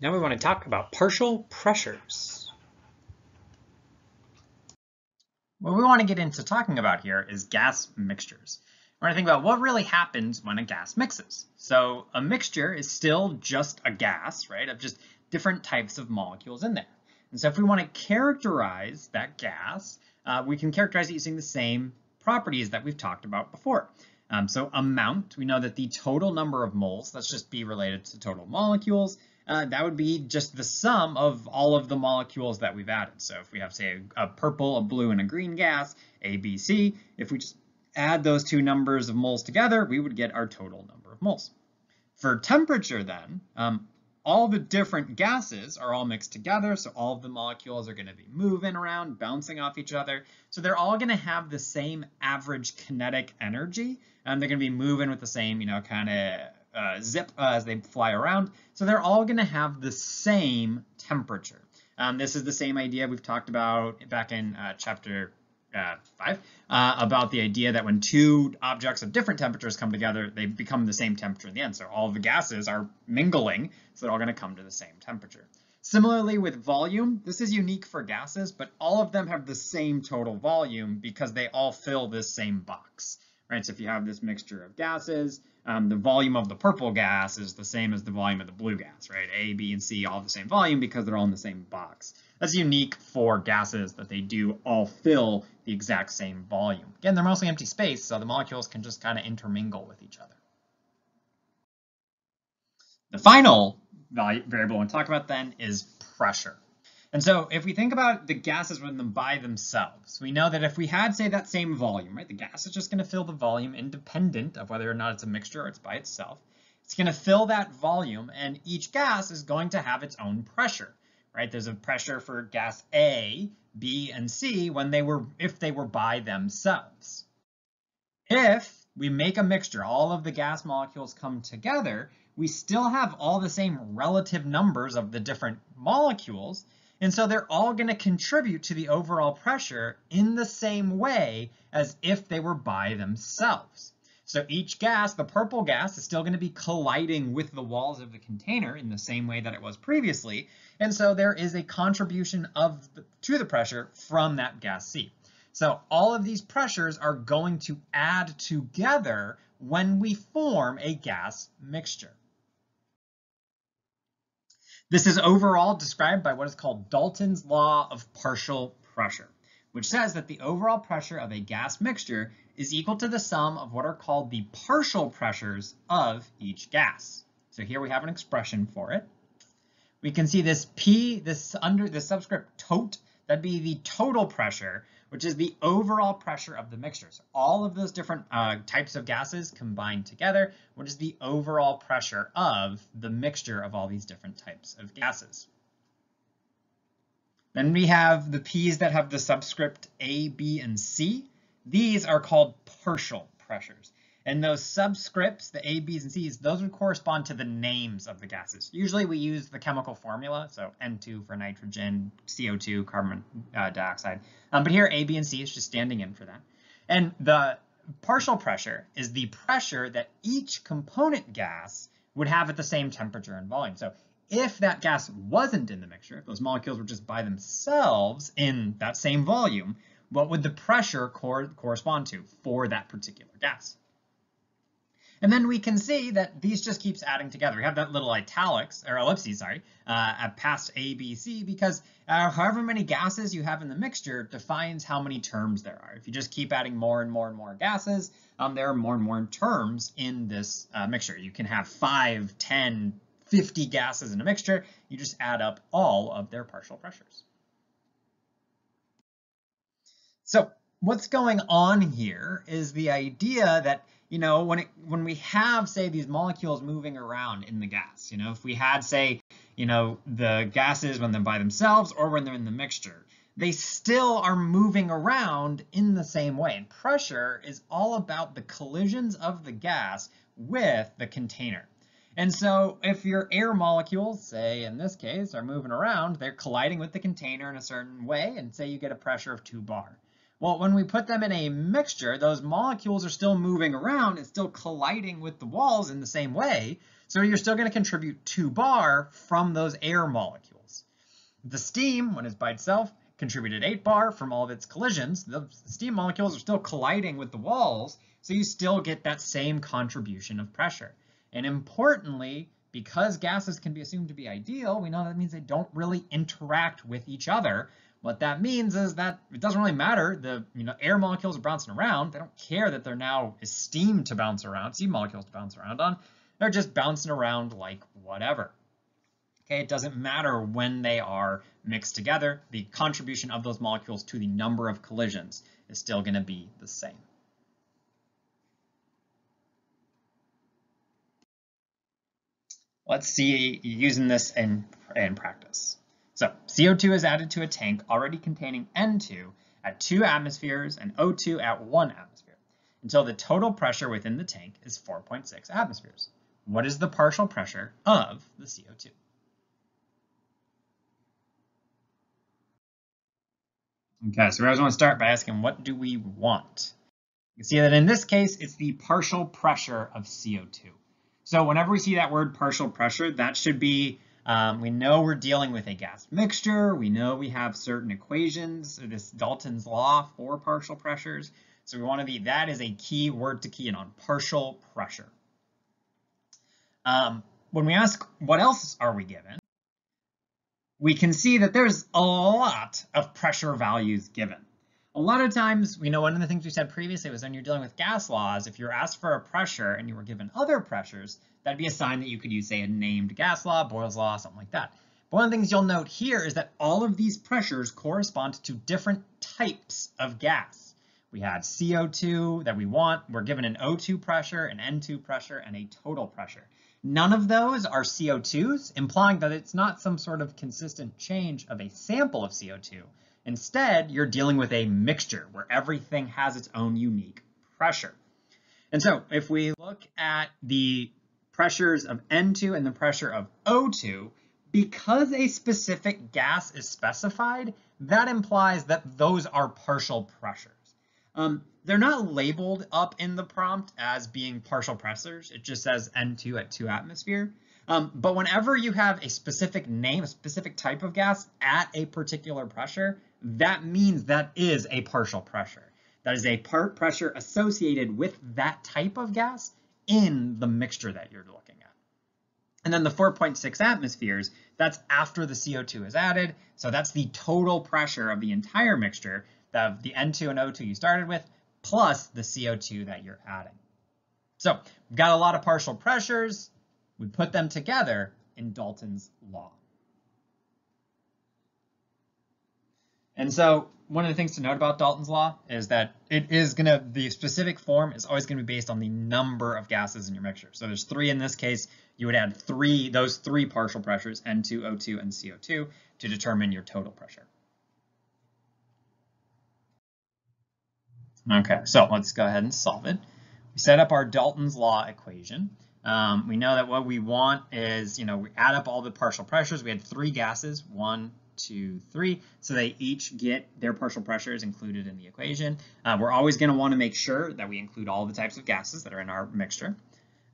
Now we want to talk about partial pressures. What we want to get into talking about here is gas mixtures. We're going to think about what really happens when a gas mixes. So a mixture is still just a gas, right, of just different types of molecules in there. And so if we want to characterize that gas, uh, we can characterize it using the same properties that we've talked about before. Um, so amount, we know that the total number of moles, let's just be related to total molecules, uh, that would be just the sum of all of the molecules that we've added. So if we have, say, a, purple, a blue, and a green gas, A, B, C, if we just add those two numbers of moles together, we would get our total number of moles. For temperature then, um, all the different gases are all mixed together, so all of the molecules are going to be moving around, bouncing off each other. So they're all going to have the same average kinetic energy, and they're going to be moving with the same, you know, kind of uh, zip uh, as they fly around. So they're all going to have the same temperature. Um, this is the same idea we've talked about back in uh, chapter uh, five uh, about the idea that when two objects of different temperatures come together, they become the same temperature in the end. So all the gases are mingling, so they're all going to come to the same temperature. Similarly with volume, this is unique for gases, but all of them have the same total volume because they all fill this same box, right? So if you have this mixture of gases, um, the volume of the purple gas is the same as the volume of the blue gas, right? A, B, and C all the same volume because they're all in the same box. That's unique for gases that they do all fill the exact same volume. Again, they're mostly empty space, so the molecules can just kind of intermingle with each other. The final variable we'll talk about then is pressure. And so if we think about the gases when them by themselves, we know that if we had, say, that same volume, right, the gas is just going to fill the volume independent of whether or not it's a mixture or it's by itself. It's going to fill that volume, and each gas is going to have its own pressure right? There's a pressure for gas A, B, and C when they were, if they were by themselves. If we make a mixture, all of the gas molecules come together, we still have all the same relative numbers of the different molecules, and so they're all going to contribute to the overall pressure in the same way as if they were by themselves. So each gas, the purple gas, is still going to be colliding with the walls of the container in the same way that it was previously. And so there is a contribution of to the pressure from that gas C. So all of these pressures are going to add together when we form a gas mixture. This is overall described by what is called Dalton's law of partial pressure, which says that the overall pressure of a gas mixture is equal to the sum of what are called the partial pressures of each gas. So here we have an expression for it. We can see this P, this under the subscript tote, that'd be the total pressure, which is the overall pressure of the mixture. All of those different uh, types of gases combined together, which is the overall pressure of the mixture of all these different types of gases. Then we have the P's that have the subscript A, B, and C. These are called partial pressures. And those subscripts, the A, B's, and C's, those would correspond to the names of the gases. Usually we use the chemical formula, so N2 for nitrogen, CO2, carbon uh, dioxide. Um, but here A, B, and C is just standing in for that. And the partial pressure is the pressure that each component gas would have at the same temperature and volume. So if that gas wasn't in the mixture, if those molecules were just by themselves in that same volume, what would the pressure cor correspond to for that particular gas? And then we can see that these just keeps adding together. We have that little italics, or ellipses, sorry, uh, past A, B, C, because uh, however many gases you have in the mixture defines how many terms there are. If you just keep adding more and more and more gases, um, there are more and more terms in this uh, mixture. You can have 5, 10, 50 gases in a mixture. You just add up all of their partial pressures. So what's going on here is the idea that, you know, when it when we have, say, these molecules moving around in the gas, you know, if we had, say, you know, the gases when they're by themselves or when they're in the mixture, they still are moving around in the same way. And pressure is all about the collisions of the gas with the container. And so if your air molecules, say in this case, are moving around, they're colliding with the container in a certain way, and say you get a pressure of 2 bar. Well, when we put them in a mixture, those molecules are still moving around and still colliding with the walls in the same way. So you're still going to contribute 2 bar from those air molecules. The steam, when it's by itself, contributed 8 bar from all of its collisions. The steam molecules are still colliding with the walls, so you still get that same contribution of pressure. And importantly, because gases can be assumed to be ideal, we know that means they don't really interact with each other. What that means is that it doesn't really matter. The you know air molecules are bouncing around. They don't care that they're now steam to bounce around, steam molecules to bounce around on. They're just bouncing around like whatever. Okay, it doesn't matter when they are mixed together. The contribution of those molecules to the number of collisions is still going to be the same. Let's see using this in, in practice. So CO2 is added to a tank already containing N2 at 2 atmospheres and O2 at 1 atmosphere until the total pressure within the tank is 4.6 atmospheres. What is the partial pressure of the CO2? Okay, so we always want to start by asking what do we want? You can see that in this case, it's the partial pressure of CO2. So whenever we see that word partial pressure, that should be, um, we know we're dealing with a gas mixture. We know we have certain equations, this Dalton's law for partial pressures. So we want to be, that is a key word to key in on, partial pressure. Um, when we ask what else are we given, we can see that there's a lot of pressure values given. A lot of times, we know one of the things we said previously was when you're dealing with gas laws, if you're asked for a pressure and you were given other pressures, that'd be a sign that you could use, say, a named gas law, Boyle's law, something like that. But one of the things you'll note here is that all of these pressures correspond to different types of gas. We had CO2 that we want, we're given an O2 pressure, an N2 pressure, and a total pressure. None of those are CO2s, implying that it's not some sort of consistent change of a sample of CO2, Instead, you're dealing with a mixture where everything has its own unique pressure. And so if we look at the pressures of N2 and the pressure of O2, because a specific gas is specified, that implies that those are partial pressures. Um, they're not labeled up in the prompt as being partial pressures. It just says N2 at 2 atmosphere. Um, but whenever you have a specific name, a specific type of gas at a particular pressure, that means that is a partial pressure. That is a part pressure associated with that type of gas in the mixture that you're looking at. And then the 4.6 atmospheres, that's after the CO2 is added. So that's the total pressure of the entire mixture, of the N2 and O2 you started with, plus the CO2 that you're adding. So we've got a lot of partial pressures. We put them together in Dalton's law. And so one of the things to note about Dalton's law is that it is going to, the specific form is always going to be based on the number of gases in your mixture. So there's three in this case. You would add three, those three partial pressures, N2, O2, and CO2, to determine your total pressure. Okay, so let's go ahead and solve it. We set up our Dalton's law equation. Um, we know that what we want is, you know, we add up all the partial pressures. We had three gases, one, two, three. So they each get their partial pressures included in the equation. Uh, we're always going to want to make sure that we include all the types of gases that are in our mixture.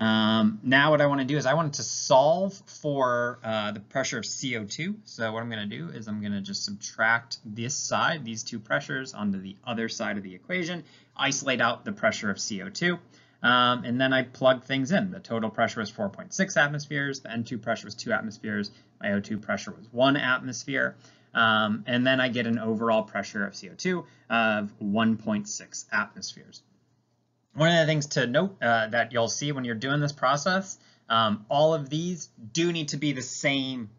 Um, now what I want to do is I want to solve for uh, the pressure of CO2. So what I'm going to do is I'm going to just subtract this side, these two pressures, onto the other side of the equation, isolate out the pressure of CO2. Um, and then I plug things in. The total pressure was 4.6 atmospheres. The N2 pressure was 2 atmospheres. My O2 pressure was 1 atmosphere. Um, and then I get an overall pressure of CO2 of 1.6 atmospheres. One of the things to note uh, that you'll see when you're doing this process, um, all of these do need to be the same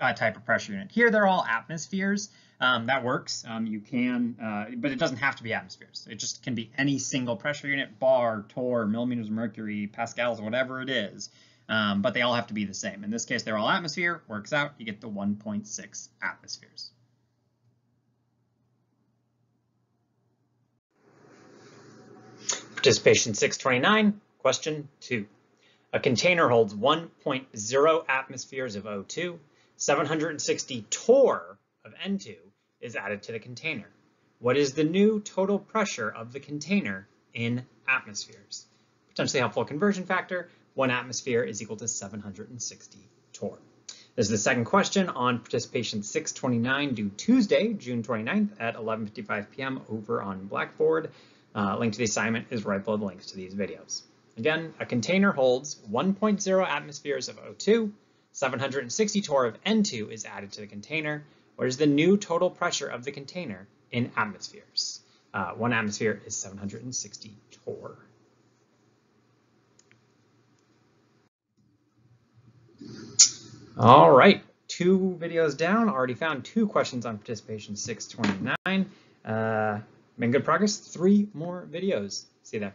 uh, type of pressure unit. Here they're all atmospheres. Um, that works. Um, you can, uh, but it doesn't have to be atmospheres. It just can be any single pressure unit, bar, torr, millimeters of mercury, pascals, whatever it is. Um, but they all have to be the same. In this case, they're all atmosphere, works out, you get the 1.6 atmospheres. Participation 629, question 2. A container holds 1.0 atmospheres of O2, 760 torr of N2 is added to the container. What is the new total pressure of the container in atmospheres? Potentially helpful conversion factor, one atmosphere is equal to 760 torr. This is the second question on participation 629 due Tuesday, June 29th at 11.55 p.m. over on Blackboard. Uh, link to the assignment is right below the links to these videos. Again, a container holds 1.0 atmospheres of O2, 760 torr of N2 is added to the container. What is the new total pressure of the container in atmospheres? Uh, one atmosphere is 760 torr. All right, two videos down, already found two questions on participation 629. Uh, made good progress, three more videos. See you there.